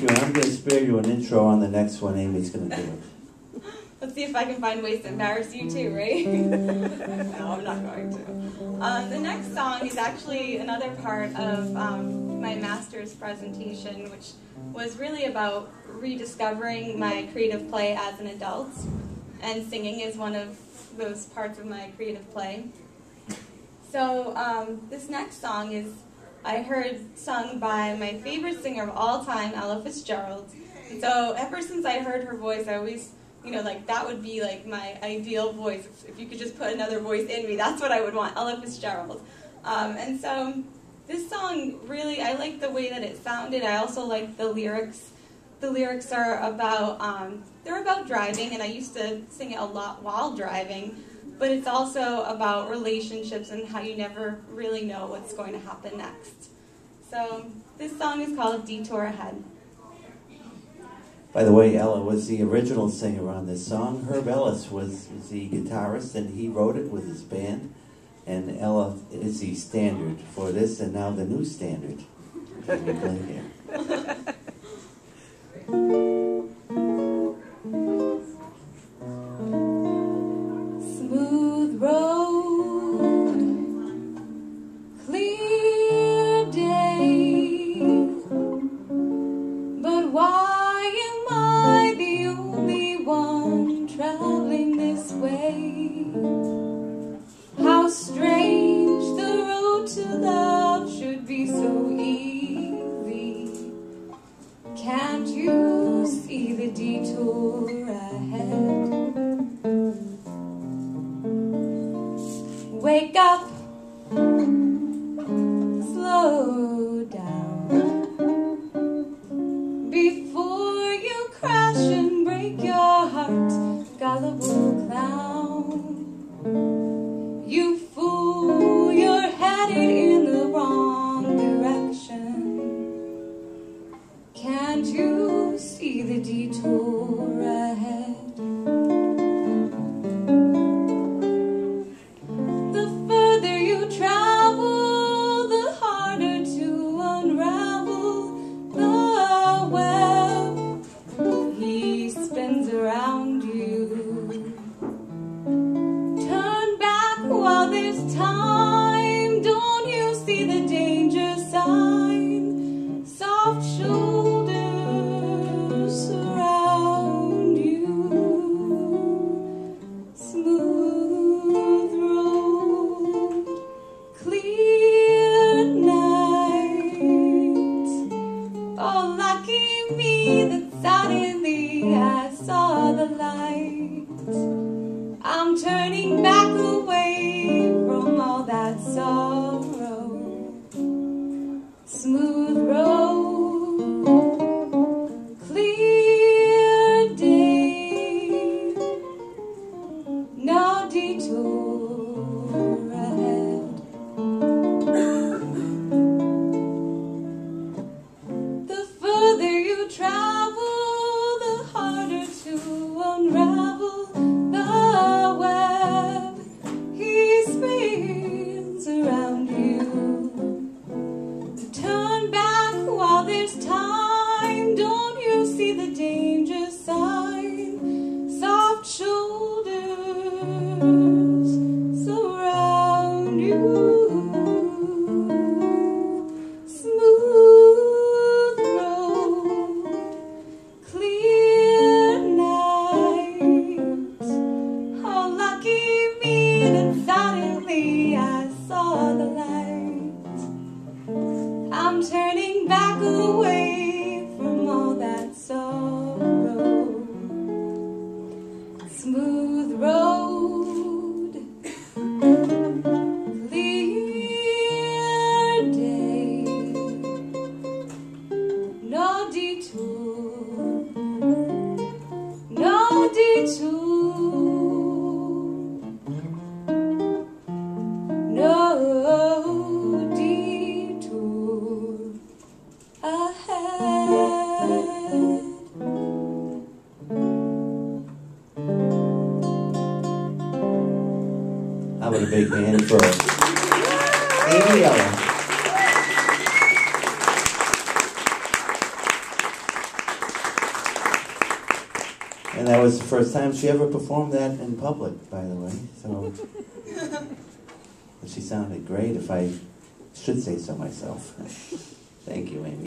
You. I'm going to spare you an intro on the next one. Aimee's going to do it. Let's see if I can find ways to embarrass you too, right? no, I'm not going to. Um, the next song is actually another part of um, my master's presentation, which was really about rediscovering my creative play as an adult. And singing is one of those parts of my creative play. So um, this next song is I heard sung by my favorite singer of all time, Ella Fitzgerald. So ever since I heard her voice, I always, you know, like that would be like my ideal voice. If, you could just put another voice in me, that's what I would want, Ella Fitzgerald. Um, and so this song really, I like the way that it sounded. I also like the lyrics. The lyrics are about, um, they're about driving, and I used to sing it a lot while driving but it's also about relationships and how you never really know what's going to happen next. So this song is called Detour Ahead. By the way, Ella was the original singer on this song. Herb Ellis was, was the guitarist, and he wrote it with his band. And Ella is the standard for this, and now the new standard. Don't you see the detour ahead? Wake up, slow down before you crash and break your heart, gullible. you see the detour. turning back. this time. Don't you see the danger sign? Soft shoulders surround you. I was a big hand for Aimee Ella. That was the first time she ever performed that in public, by the way. So she sounded great, if I should say so myself. Thank you, Aimee.